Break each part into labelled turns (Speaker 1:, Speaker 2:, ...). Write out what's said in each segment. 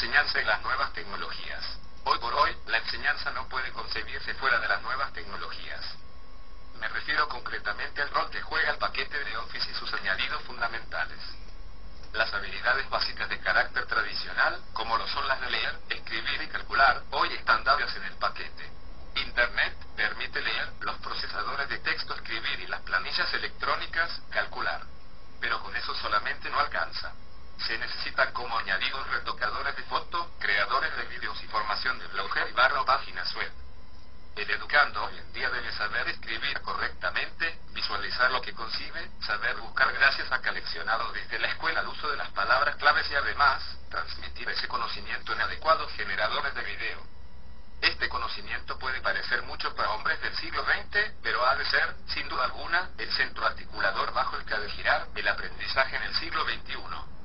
Speaker 1: enseñanza y las nuevas tecnologías. Hoy por hoy, la enseñanza no puede concebirse fuera de las nuevas tecnologías. Me refiero concretamente al rol que juega el paquete de Office y sus añadidos fundamentales. Las habilidades básicas de carácter tradicional, como lo son las de leer, escribir y calcular, hoy están dadas en el paquete. Internet permite leer, los procesadores de texto escribir y las planillas electrónicas calcular. Pero con eso solamente no alcanza. Se necesitan como añadidos retocadores de foto, creadores de vídeos y formación de blogger y barra páginas web. El educando hoy en día debe saber escribir correctamente, visualizar lo que concibe, saber buscar gracias a que ha leccionado desde la escuela el uso de las palabras claves y además, transmitir ese conocimiento en adecuados generadores de video. Este conocimiento puede parecer mucho para hombres del siglo XX, pero ha de ser, sin duda alguna, el centro articulador bajo el que ha de girar el aprendizaje en el siglo XXI.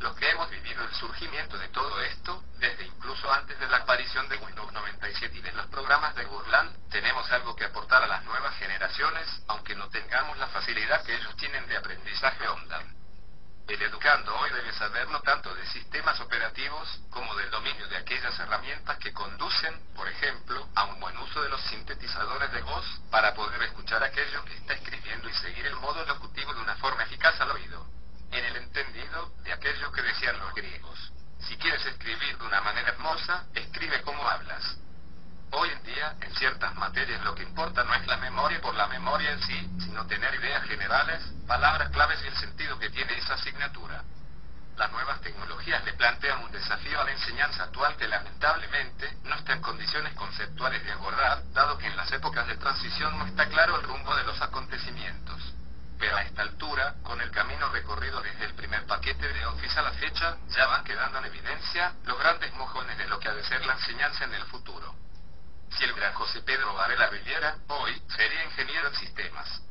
Speaker 1: Los que hemos vivido el surgimiento de todo esto, desde incluso antes de la aparición de Windows 97 y de los programas de Burland, tenemos algo que aportar a las nuevas generaciones, aunque no tengamos la facilidad que ellos tienen de aprendizaje onda. El educando hoy debe saber no tanto de sistemas operativos, como del dominio de aquellas herramientas que conducen, por ejemplo, a un buen uso de los sintetizadores de voz, para poder escuchar aquello que está escribiendo y seguir el modo locutivo de una forma eficaz al oído en el entendido de aquello que Si quieres escribir de una manera hermosa, escribe como hablas. Hoy en día, en ciertas materias lo que importa no es la memoria por la memoria en sí, sino tener ideas generales, palabras claves y el sentido que tiene esa asignatura. Las nuevas tecnologías le plantean un desafío a la enseñanza actual que lamentablemente no está en condiciones conceptuales de abordar, dado que en las épocas de transición no está claro el rumbo de los acontecimientos. A esta altura, con el camino recorrido desde el primer paquete de Office a la fecha, ya van quedando en evidencia los grandes mojones de lo que ha de ser la enseñanza en el futuro. Si el gran José Pedro Varela viviera, hoy, sería ingeniero en sistemas.